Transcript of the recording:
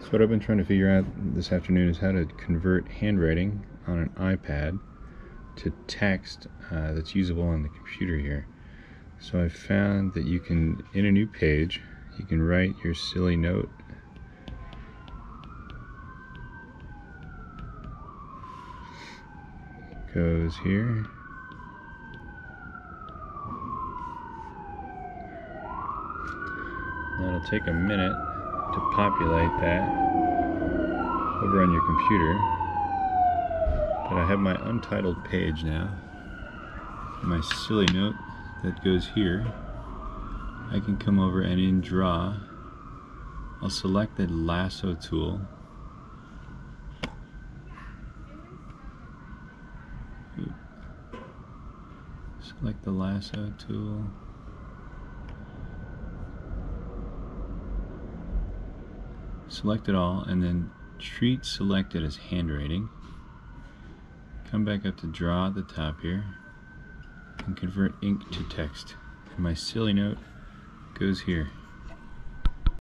So what I've been trying to figure out this afternoon is how to convert handwriting on an iPad to text uh, that's usable on the computer here. So I found that you can, in a new page, you can write your silly note. Goes here. That'll take a minute to populate that over on your computer. But I have my untitled page now. My silly note that goes here. I can come over and in draw, I'll select the lasso tool. Select the lasso tool. Select it all and then treat selected as handwriting. Come back up to draw at the top here and convert ink to text. And my silly note goes here